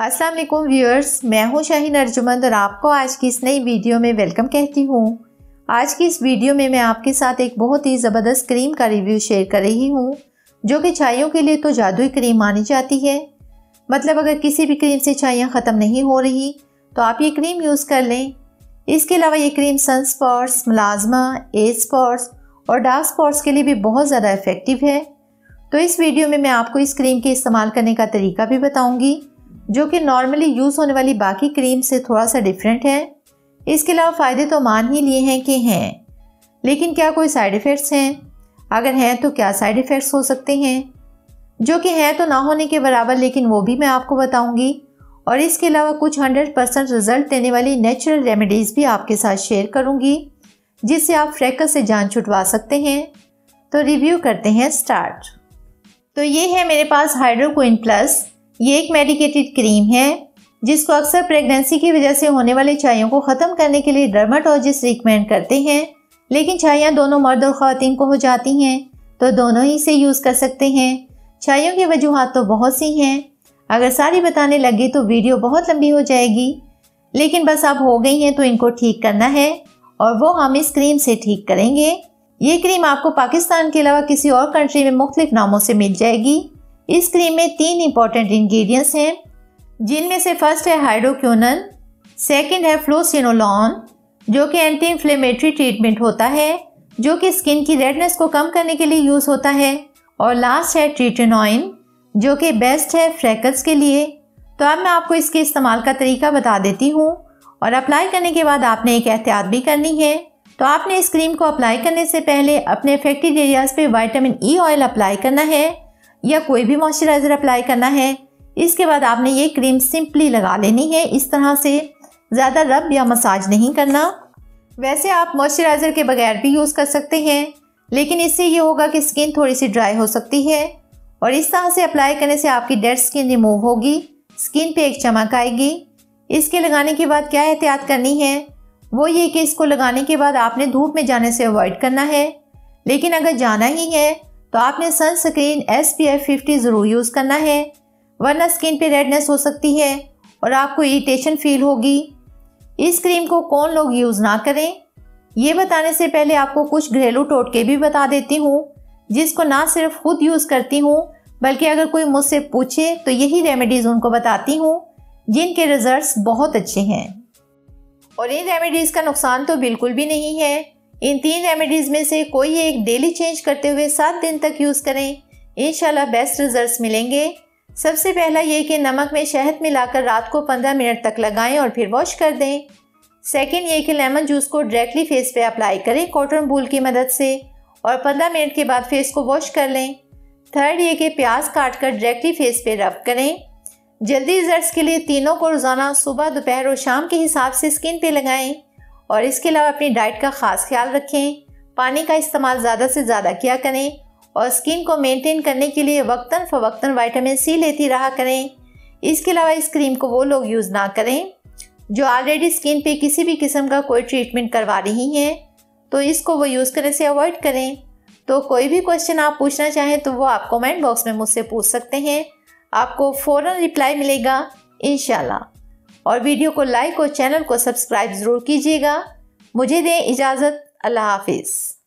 अस्सलाम वालेकुम व्यूअर्स, मैं हूँ शाहीन अर्जुमंद और आपको आज की इस नई वीडियो में वेलकम कहती हूँ। आज की इस वीडियो में मैं आपके साथ एक बहुत ही ज़बरदस्त क्रीम का रिव्यू शेयर कर रही हूँ, जो कि चायों के लिए तो जादुई क्रीम मानी जाती है। मतलब अगर किसी भी क्रीम से चाइयाँ ख़त्म नहीं हो रही तो आप ये क्रीम यूज़ कर लें। इसके अलावा ये cream sun spots, melasma, age spots और डार्क स्पॉट्स के लिए भी बहुत ज़्यादा इफ़ेक्टिव है। तो इस वीडियो में मैं आपको इस क्रीम के इस्तेमाल करने का तरीका भी बताऊँगी। जो कि नॉर्मली यूज़ होने वाली बाकी क्रीम से थोड़ा सा डिफरेंट है। इसके अलावा फ़ायदे तो मान ही लिए हैं कि हैं। लेकिन क्या कोई साइड इफ़ेक्ट्स हैं? अगर हैं तो क्या साइड इफ़ेक्ट्स हो सकते हैं? जो कि हैं तो ना होने के बराबर, लेकिन वो भी मैं आपको बताऊँगी। और इसके अलावा कुछ हंड्रेड परसेंट रिज़ल्ट देने वाली नेचुरल रेमेडीज़ भी आपके साथ शेयर करूँगी, जिससे आप फ्रैकस से जान छुटवा सकते हैं। तो रिव्यू करते हैं स्टार्ट तो ये है मेरे पास हाइड्रोक्विन प्लस ये एक मेडिकेटेड क्रीम है, जिसको अक्सर प्रेगनेंसी की वजह से होने वाले छाइयों को ख़त्म करने के लिए डर्माटोलॉजिस्ट रिकमेंड करते हैं, लेकिन छाइयाँ दोनों मर्द और ख़वान को हो जाती हैं तो दोनों ही से यूज़ कर सकते हैं। छाइयों की वजूहत तो बहुत सी हैं। अगर सारी बताने लगे तो वीडियो बहुत लंबी हो जाएगी, लेकिन बस अब हो गई हैं तो इनको ठीक करना है, और वो हम इस क्रीम से ठीक करेंगे। ये क्रीम आपको पाकिस्तान के अलावा किसी और कंट्री में मुख्तलिफ़ नामों से मिल जाएगी। इस क्रीम में तीन इंपॉर्टेंट इंग्रेडिएंट्स हैं, जिनमें से फ़र्स्ट है हाइड्रोक्यूनन सेकंड है फ्लोसिनोलॉन जो कि एंटी इन्फ्लेमेटरी ट्रीटमेंट होता है, जो कि स्किन की रेडनेस को कम करने के लिए यूज़ होता है, और लास्ट है ट्रीटेनॉइन जो कि बेस्ट है फ्रैकल्स के लिए। तो अब मैं आपको इसके इस्तेमाल का तरीका बता देती हूँ, और अप्लाई करने के बाद आपने एक एहतियात भी करनी है। तो आपने इस क्रीम को अप्लाई करने से पहले अपने अफेक्टेड एरियाज़ पे विटामिन ई ऑयल अप्लाई करना है। या कोई भी मॉइस्चराइज़र अप्लाई करना है, इसके बाद आपने ये क्रीम सिंपली लगा लेनी है, इस तरह से ज़्यादा रब या मसाज नहीं करना। वैसे आप मॉइस्चराइज़र के बगैर भी यूज़ कर सकते हैं, लेकिन इससे ये होगा कि स्किन थोड़ी सी ड्राई हो सकती है और इस तरह से अप्लाई करने से आपकी डेड स्किन रिमूव होगी स्किन पे एक चमक आएगी। इसके लगाने के बाद क्या एहतियात करनी है? वो ये कि इसको लगाने के बाद आपने धूप में जाने से अवॉइड करना है, लेकिन अगर जाना ही है तो आपने sunscreen S P F fifty ज़रूर यूज़ करना है, वरना स्किन पे रेडनेस हो सकती है और आपको इरीटेशन फील होगी। इस क्रीम को कौन लोग यूज़ ना करें, ये बताने से पहले आपको कुछ घरेलू टोटके भी बता देती हूँ, जिसको ना सिर्फ़ खुद यूज़ करती हूँ, बल्कि अगर कोई मुझसे पूछे तो यही रेमेडीज़ उनको बताती हूँ, जिनके रिजल्ट्स बहुत अच्छे हैं। और इन रेमेडीज़ का नुकसान तो बिल्कुल भी नहीं है। इन तीन रेमेडीज़ में से कोई एक डेली चेंज करते हुए सात दिन तक यूज़ करें। इन बेस्ट रिजल्ट्स मिलेंगे। सबसे पहला ये कि नमक में शहद मिलाकर रात को 15 मिनट तक लगाएँ और फिर वॉश कर दें। सेकेंड ये कि लेमन जूस को डायरेक्टली फेस पे अप्लाई करें कॉटन बूल की मदद से और 15 मिनट के बाद फेस को वॉश कर लें। थर्ड ये कि प्याज काट कर डायरेक्टली फेस पे रब करें। जल्दी रिज़ल्ट के लिए तीनों को रोज़ाना सुबह, दोपहर और शाम के हिसाब से स्किन पे लगाएँ। और इसके अलावा अपनी डाइट का ख़ास ख्याल रखें। पानी का इस्तेमाल ज़्यादा से ज़्यादा किया करें और स्किन को मेंटेन करने के लिए वक्ता फ़वक्ता वाइटामिन सी लेती रहा करें। इसके अलावा इस क्रीम को वो लोग यूज़ ना करें जो ऑलरेडी स्किन पे किसी भी किस्म का कोई ट्रीटमेंट करवा रही हैं। तो इसको वो यूज़ करने से अवॉइड करें। तो कोई भी क्वेश्चन आप पूछना चाहें तो वो आप कमेंट बॉक्स में मुझसे पूछ सकते हैं। आपको फ़ौर रिप्लाई मिलेगा इन और वीडियो को लाइक और चैनल को सब्सक्राइब ज़रूर कीजिएगा। मुझे दें इजाज़त। अल्लाह हाफिज़।